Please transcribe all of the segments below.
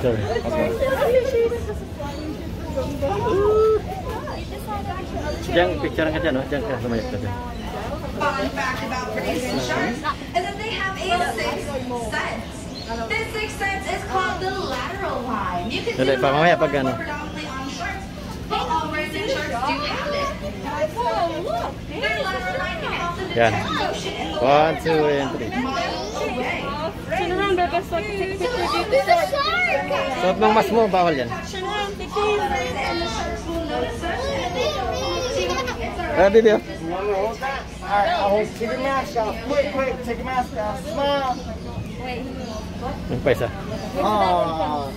picture. Diyan, picture ka dyan, no? Diyan ka, sumayap ka dyan. Fun fact about Grayson sharks is that they have a sixth sense. This sixth sense is called the lateral line. You can see ano. more predominantly on sharks, but all do have it. Their lateral line can detect motion in the One, water two, and three. Miles away. Turn around, Bebe, so I can take a picture of you. There's a shark! Suot ng mas mo, bawal yan. Turn around, take a And the sharks will notice us. Ah, baby, oh. Alright, I want take your mask off. Quick, quick, take your mask off. Smile. Yung pa isa. Oh,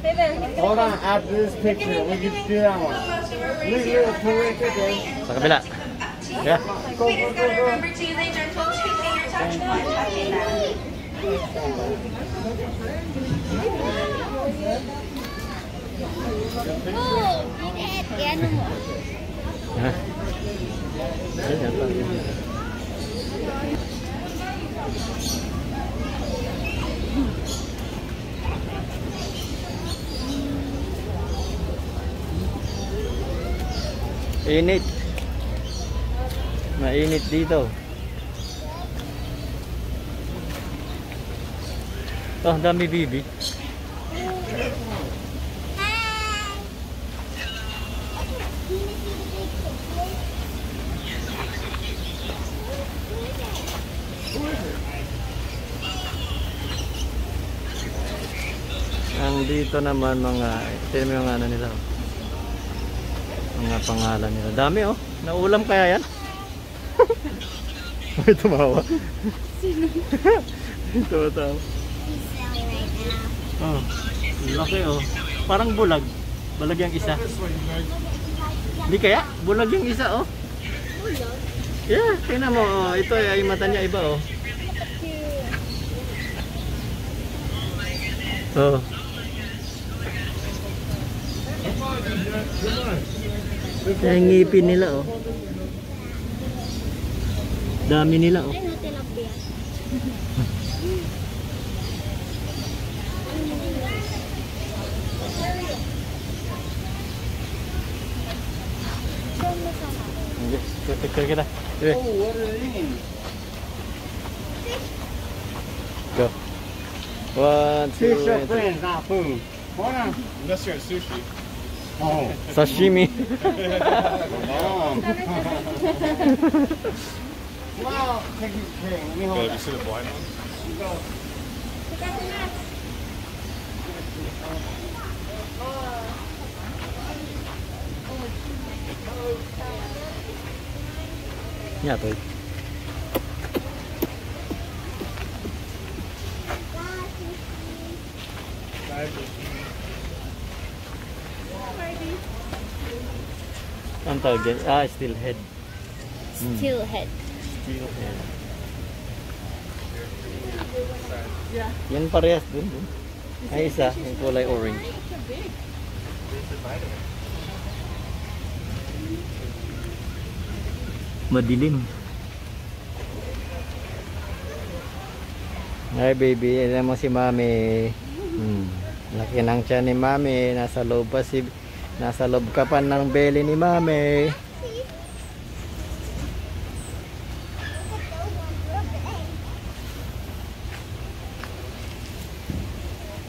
Stay there. hold on. After this picture, we can do that one. Look here, put right there. Sa kabila. Yeah. Go, We go, just go, gotta go. Them. Ha? Yan, yan, yan. Init. Mainit dito. Oh, ang dami bibi. Ang dito naman mga, ito yung ano nila. Mga pangalan nila. Dami oh. Naulam kaya yan? May tumawa. Sino? Tumatawa. Oh. Laki oh. Parang bulag. Bulag yung isa. Hindi kaya? Bulag yung isa oh. Yeah, tingnan mo. Oh. Ito ay mata niya iba oh. Oh. Kaya ngipin nila oh. Dami nila oh. Yes, go get that. Oh, what are they Go. One, two, Fish are friends, not food. Hold on. Unless you're at sushi. Oh. Sashimi. wow. Take his king. Let me hold it. You see the blind one? Go. Oh. Nya to. Ang tawag yan? Ah, steelhead. Steelhead. Steelhead. Yan parehas dun. dun. Ay isa, yung kulay orange. Madilim. Ay baby, alam mo si mami. Hmm. Laki ng tiyan ni mami. Nasa loob pa si... Nasa loob ka pa ng belly ni mami.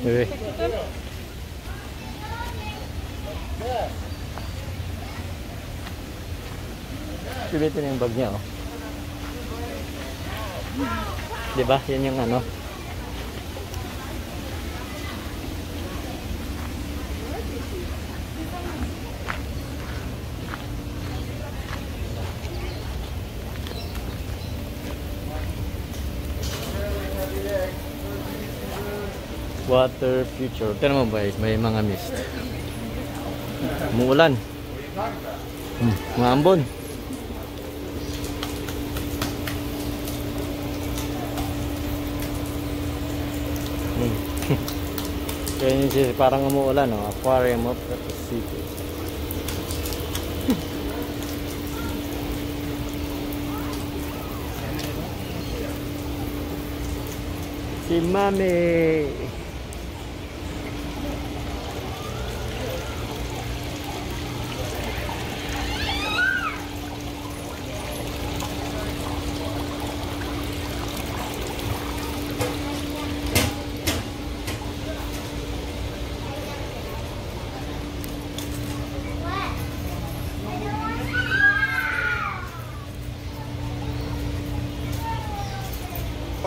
Bebe. Pilitin yung bag niya, oh. Di ba? Yan yung ano. Water future. Tignan mo ba, may mga mist. Umuulan. Hmm, mga Yun siya, parang umuulan, no? Aquarium of the Pacific. si Mami.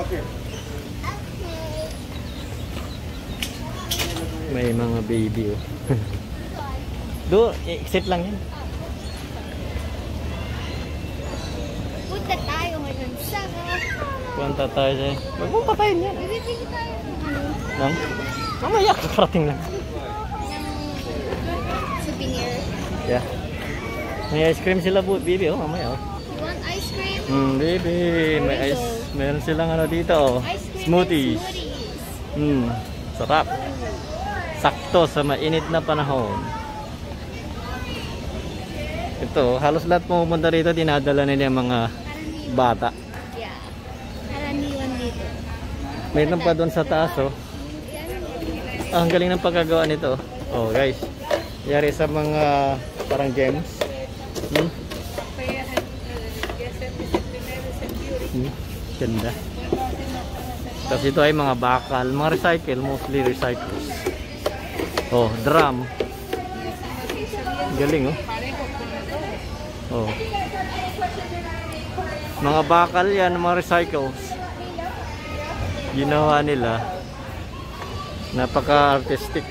papel. May mga baby oh. Do, exit lang yan. Punta tayo ngayon sa Punta tayo dyan. Huwag mong patayin yan. Bibigyan tayo ng ano. Nang? Mamaya, kakarating lang. Ng souvenir. Yeah. May ice cream sila, baby. Oh, mamaya. Oh. You want ice cream? Mm, baby, may ice meron silang ano dito oh. Smoothies. smoothies. Hmm, sarap. Sakto sa mainit na panahon. Ito, halos lahat pumunta rito, dinadala nila yung mga bata. Yeah. Karaniwan dito. Mayroon pa doon sa taas oh. Ah, ang galing ng pagkagawa nito. Oh, guys. Yari sa mga parang gems. Hmm? Ganda. Tapos ito ay mga bakal, mga recycle, mostly recycles. Oh, drum. Galing oh. Oh. Mga bakal yan, mga recycles. Ginawa nila. Napaka-artistic.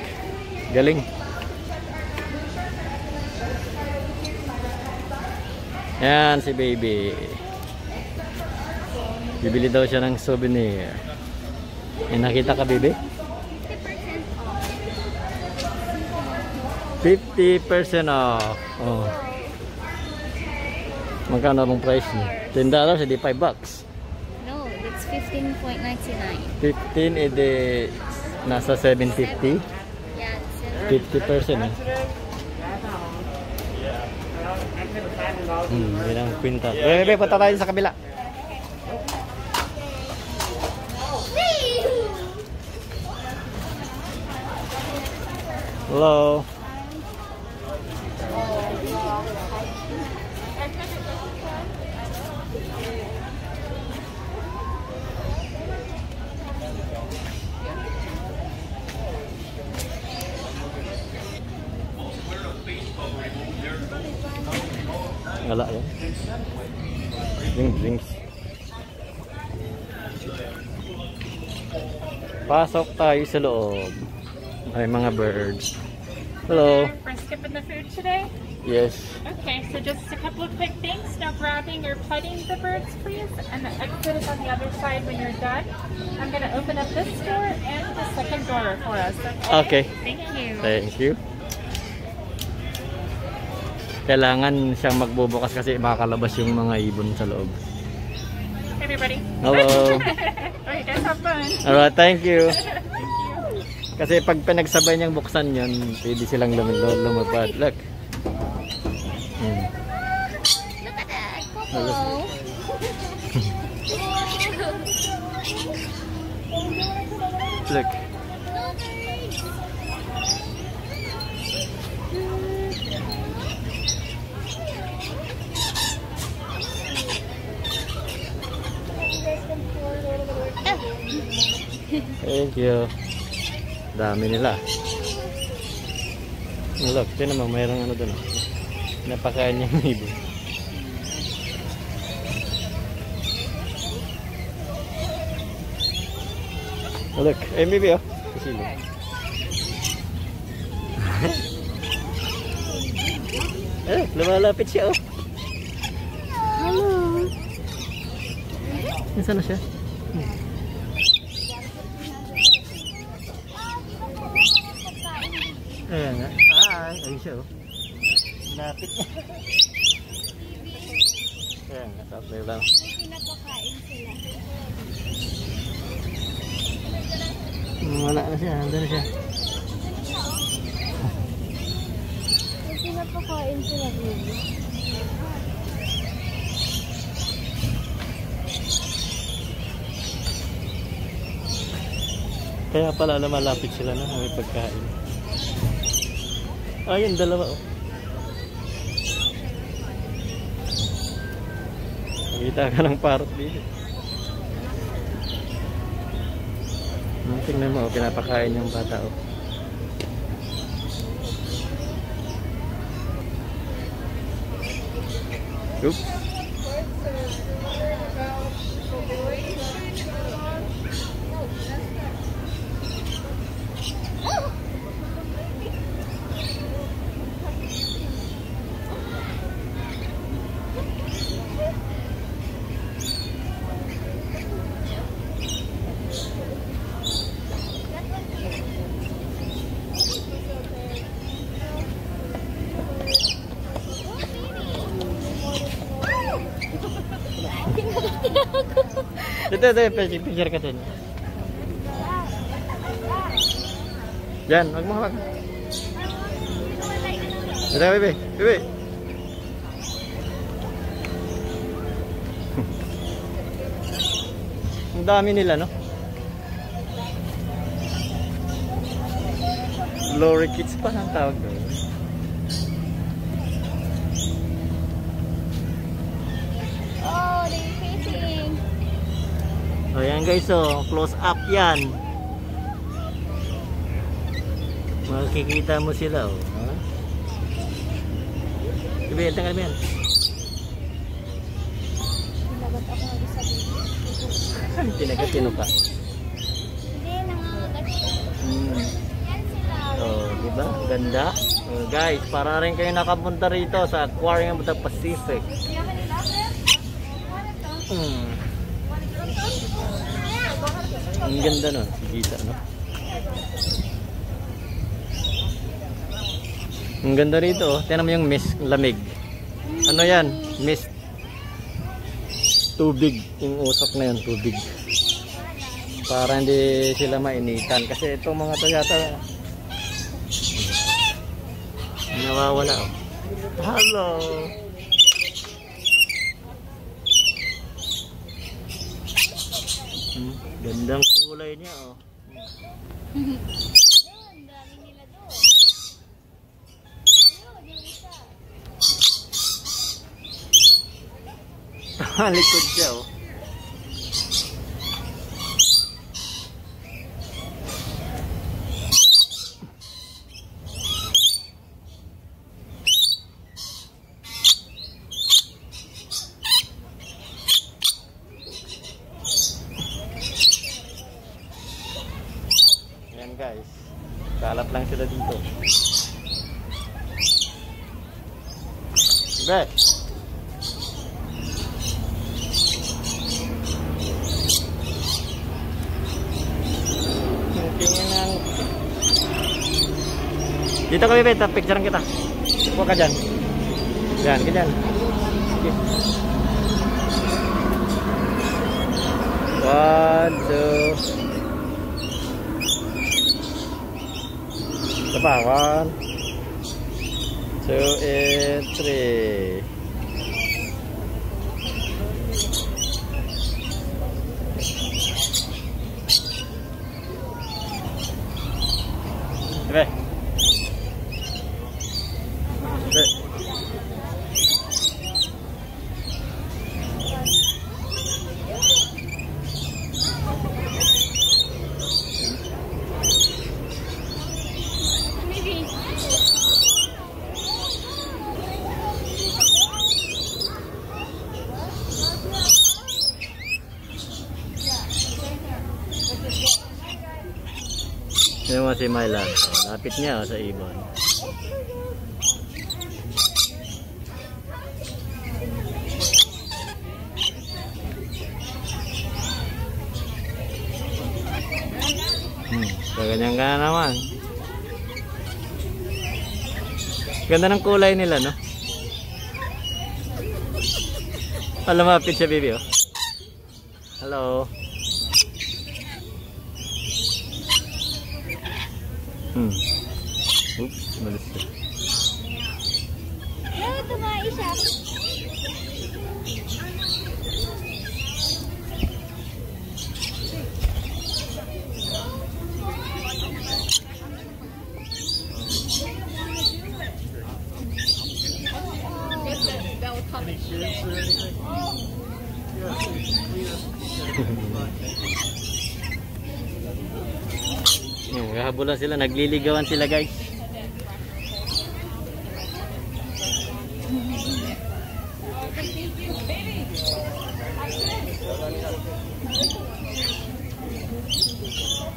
Galing. Yan si baby. Bibili daw siya ng souvenir. May nakita ka, baby? 50% off. Oh. Magkano ang price niya? 10 dollars, hindi 5 bucks. No, that's 15.99. 15 edi nasa 750. Yeah, it's 50% eh. Hmm, yun ang kwintas. Bebe, bebe, punta tayo sa kabila. Hello. Wala yan. Yung drinks. Pasok tayo sa loob. May mga birds. Hello. For skipping the food today? Yes. Okay, so just a couple of quick things. Now grabbing or petting the birds, please, and the exit is on the other side when you're done. I'm going to open up this door and the second door for us. Okay. Thank you. Thank you. Kailangan siyang magbubukas kasi makakalabas yung mga ibon sa loob. Everybody. Hello. Alright, guys, have fun. Alright, thank you. Kasi pag pinagsabay niyang buksan yun, pwede silang lum lumapad. Look. Hmm. Look at that. Coco. Look. Thank you. Dami nila. Look, tinan mo, mayroong ano doon. Napakain niya yung ibon. Oh, look, eh, maybe oh. Kasi look. eh, lumalapit siya oh. Hello. Nasaan na siya? Ayan nga. Ay, ayun siya oh. Lapit niya. Ayan nga, tapos lang. Pinapakain sila. Hmm, Wala na siya, andun na siya. Pinapakain sila, baby. Kaya pala lumalapit sila na may pagkain. Ayun, dalawa oh. Nakita ka ng parrot dito. Hmm, Tingnan mo, oh, pinapakain yung bata oh. Oops. Ito, picture, picture ka dun. Yan, wag mo hawak. Ito, bebe, bebe. Ang dami nila, no? Glory pa ang tawag doon. O yan guys, oh, close up yan. Makikita mo sila, oh. Ha? Ibe, tanggal mo yan. Lagot ako ng isa dito. Tinagatino ka. Hindi, nangangagat. Hmm. Yan sila. Oh, di ba? Ganda. Oh, guys, para rin kayo nakapunta rito sa Aquarium of the Pacific. Hmm. Ang ganda no, si Gita, no? Ang ganda rito, oh. Tingnan mo yung mist, lamig. Ano yan? Mist. Tubig. Yung usok na yan, tubig. Para hindi sila mainitan. Kasi itong mga to yata, nawawala, oh. Hello! Hmm, gandang kulay niya, oh. Likod siya, oh. Lang sila dito. Be! Tingnan Dito kami, Beta. Picturean kita. Huwag ka dyan. Yan, ganyan. Okay. One, two. Ito pa. One, two, and three. Si Myla. Lapit niya oh, sa ibon. Hmm, kaganyan ka na naman. Ganda ng kulay nila, no? Palamapit siya, baby, oh. Hello. Hmm. Oops, malis siya. Ayun, tumae siya. Yung kahabulan sila, nagliligawan sila guys.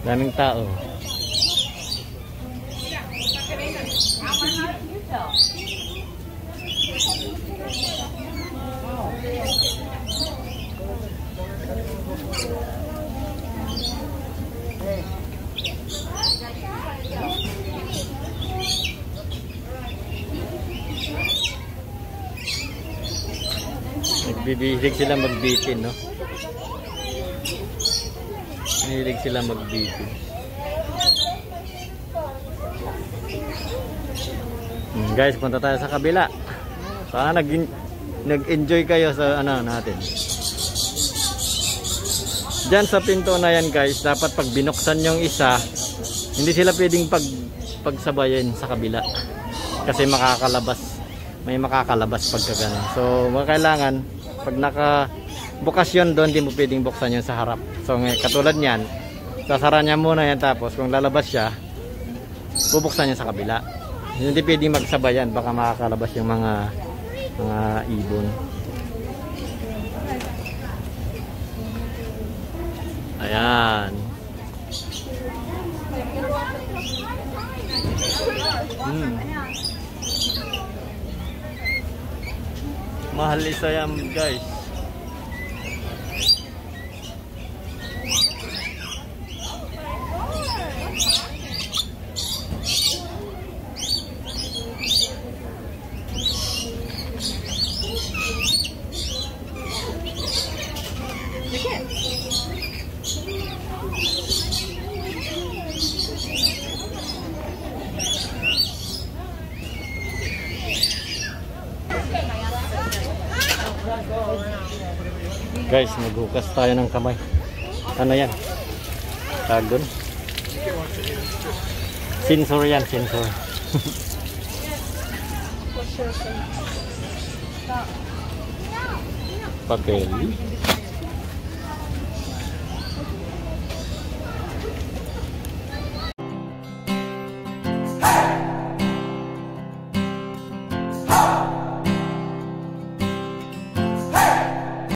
Daming tao. Nagbibihig sila magbitin, no? Mahilig sila mag-video. Hmm, guys, punta tayo sa kabila. Sana nag nag-enjoy kayo sa ano natin. Diyan sa pinto na yan guys, dapat pag binuksan yung isa, hindi sila pwedeng pag pagsabayin sa kabila. Kasi makakalabas. May makakalabas pagka ganun. So, kailangan pag naka bukas yun doon, hindi mo pwedeng buksan yun sa harap. So, ngay- katulad niyan, sasara niya muna yan tapos kung lalabas siya, bubuksan niya sa kabila. Hindi pwedeng magsabayan, baka makakalabas yung mga mga ibon. Ayan. Hmm. Mahal isa yan guys. Guys, maghugas tayo ng kamay. Ano yan? Tagon? Sensor yan, sensor. Papel.